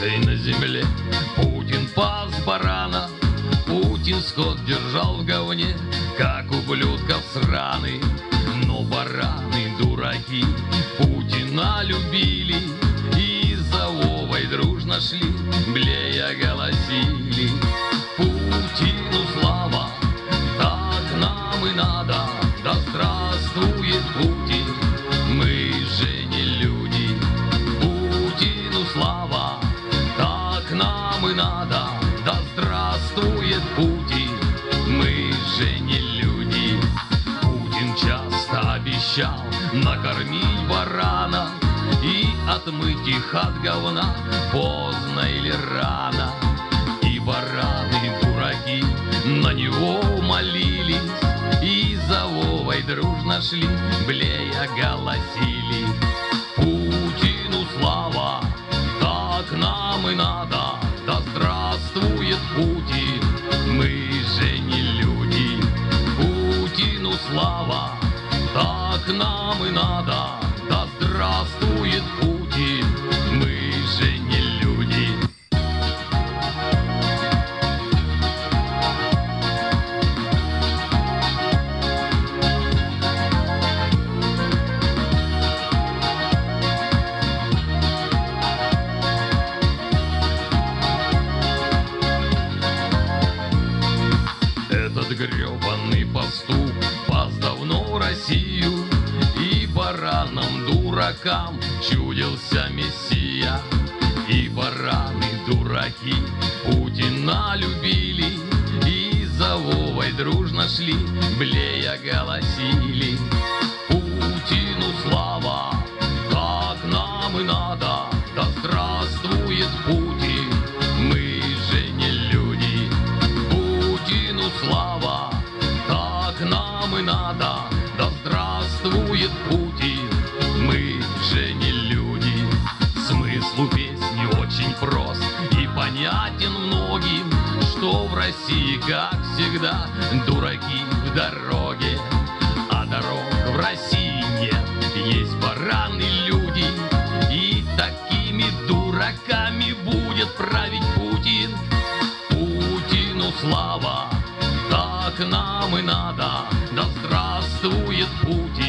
да и на земле. Путин пас барана, Путин скот держал в говне, как ублюдков сраный. Но бараны дураки Путина любили и за Вовой дружно шли, блея голосили. Путину слава, так нам и надо, да здравствует Путин. Обещал накормить барана и отмыть их от говна поздно или рано. И бараны дураки на него молились И за Вовой дружно шли, блея голосили надо Да здравствует Путин, мы же не люди. Этот гребаный пастух баранам дуракам чудился мессия. И бараны дураки Путина любили И за Вовой дружно шли, блея голосили. Путину слава, так нам и надо Да здравствует Путин, понятен многим, что в России, как всегда, дураки в дороге, а дорог в России нет, есть бараны люди, и такими дураками будет править Путин. Путину слава, так нам и надо, да здравствует Путин,